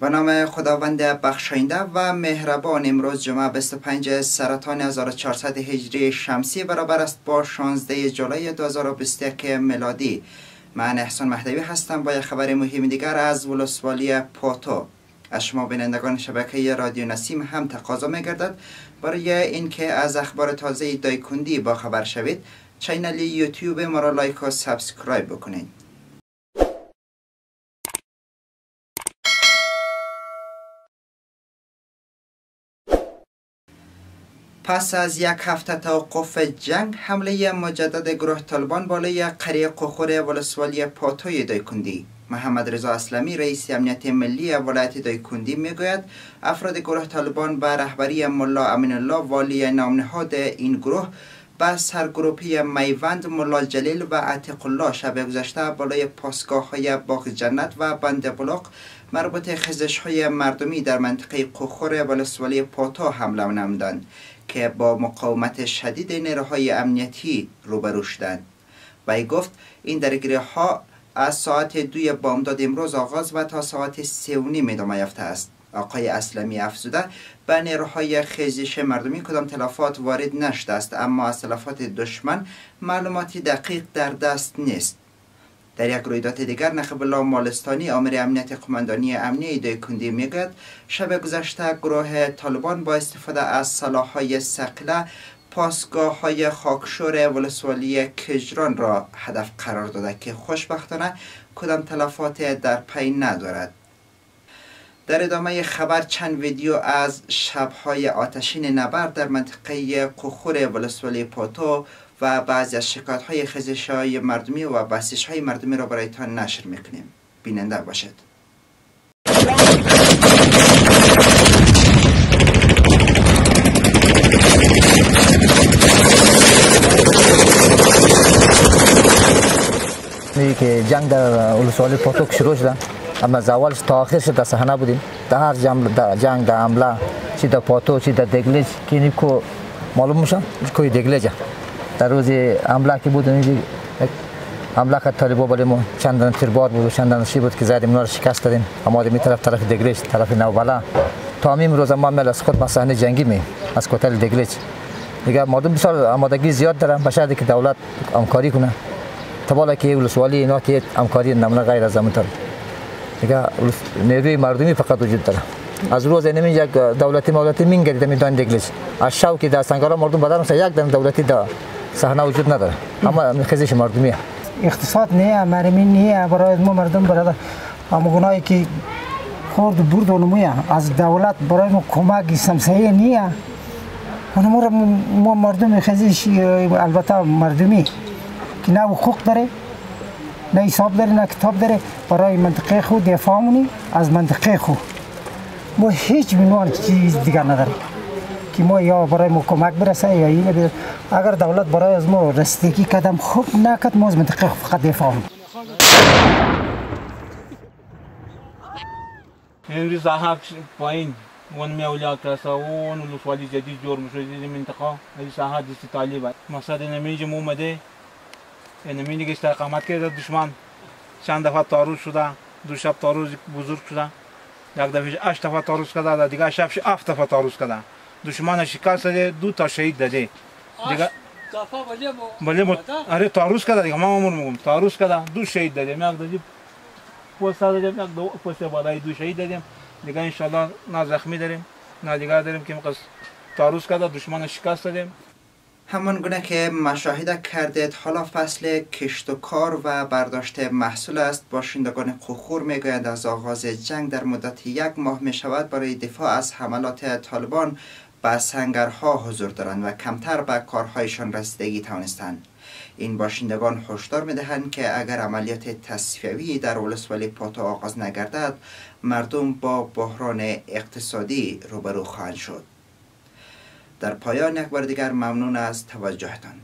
به نام خداوند بخشاینده و مهربان امروز جمعه 25 سرطان 1400 هجری شمسی برابر است با 16 جولای 2021 میلادی. من احسان مهدوی هستم با یک خبر مهم دیگر از ولسوالی پاتو از شما بینندگان شبکه رادیو نسیم هم تقاضا میگردد. برای اینکه از اخبار تازه دایکندی با خبر شوید channel یوتیوب ما را like و subscribe بکنید. پس از یک هفته توقف جنگ حمله مجدد گروه طالبان بالای قریه قخور ولسوالی پاتوی دایکندی محمد رضا اسلمی رئیس امنیت ملی ولایت دایکندی می‌گوید افراد گروه طالبان به رهبری ملا امین الله والی نامنهاد این گروه به سرگروپی میوند ملا جلیل و عتیق الله. شب گذشته بالای پاسگاه های باغ جنت و بند بلاق مربوط خزش های مردمی در منطقه قخور ولسوالی پاتا حمله نمودند که با مقاومت شدید نیروهای امنیتی روبرو شدند. و گفت این درگیری ها از ساعت دوی بامداد امروز آغاز و تا ساعت سه و نیم ادامه یافته است. آقای اسلمی افزوده به نیروهای خیزش مردمی کدام تلفات وارد نشده است؟ اما از تلفات دشمن معلوماتی دقیق در دست نیست. در یک رویداد دیگر نخب الله مالستانی آمر امنیت قماندانی امنی دایکندی میگد شب گذشته گروه طالبان با استفاده از سلاحهای سقله پاسگاه های خاکشور ولسوالی کجران را هدف قرار داده که خوشبختانه کدام تلفات در پی ندارد. در ادامه خبر چند ویدیو از شبهای آتشین نبرد در منطقه قخور ولسوالی پوتو و بعضی از شکایت های مردمی و های مردمی را برایتان نشر می‌کنیم. بیننده باشد. که جنگ در ولسوالی پاتوک شروع شده. اما اولش تا آخرش در صحنه بودیم. در هر جنگ در عمله چی در پاتو چی در دگلیج که کو معلوم میشه کوی دگلیجه در روز حمله که بود حمله که طالبا برای ما چند تیربار بود و چند شی بود که زدیم اونا شکست دادیم. اما می طرف طرف دگلیج طرف نوبلا تا همین روز ما مل از خود ما صحنه جنگی می از کوتل دگلیج دیگه مردم بسیار آمادگی زیاد دارن به شرطی که دولت همکاری کنه. تا که ولسوالی اینا که همکاری نمونه غیر از دیگه نیروی مردمی فقط وجود داره از روز نمی یک دولتی مولتی مینگرید می دان دگلیج از شو که در سنگارا مردم بدن یک دن دولتی دا صحنه وجود نداره اما خیزش مردمی اقتصاد نه مرمی نه برای ما مردم برای اما گناهی که خورد برد اونمویا از دولت برای ما کمک سمسایه نیه اونمو ما مردم خیزش البته مردمی که نه حقوق داره نه حساب داره نه کتاب داره برای منطقه خود دفاع مونی از منطقه خود. ما هیچ بنوان چیز دیگر نداریم که ما یا برای ما کمک برسه یا این اگر دولت برای از ما رسیدگی کدم خوب نکد ما از منطقه فقط دفاع امروز صاحب پایین اون میولیا کسا اون ولسوالی جدید جور میشه این منطقه این ساحه دستی طالب مقصد نمیجه مو اومده نمی نگشت اقامت کرده دشمن چند دفعه تاروز شده دو شب تاروز بزرگ شده یک دفعه هشت دفعه تاروز کرده دیگه شبش هفت دفعه تاروز کرده دشمن شکست داده دو تا شهید داده دیگه بله ب... آره تعرض کرده دیگه ما عمر میگم تعرض کرده دو شهید دادیم یک دادیم پست دادیم یک دو پست بالای دو شهید دادیم دیگه ان شاء الله نه زخمی داریم نه دیگه داریم که مقص تعرض کرده دشمن شکست دادیم همان گونه که مشاهده کردید حالا فصل کشت و کار و برداشت محصول است. باشندگان قخور می‌گویند از آغاز جنگ در مدت یک ماه می شود برای دفاع از حملات طالبان به سنگرها حضور دارند و کمتر به کارهایشان رسیدگی توانستند. این باشندگان هشدار می‌دهند که اگر عملیات تصفیوی در ولسوالی پاتو آغاز نگردد مردم با بحران اقتصادی روبرو خواهند شد. در پایان یک بار دیگر ممنون از توجهتان.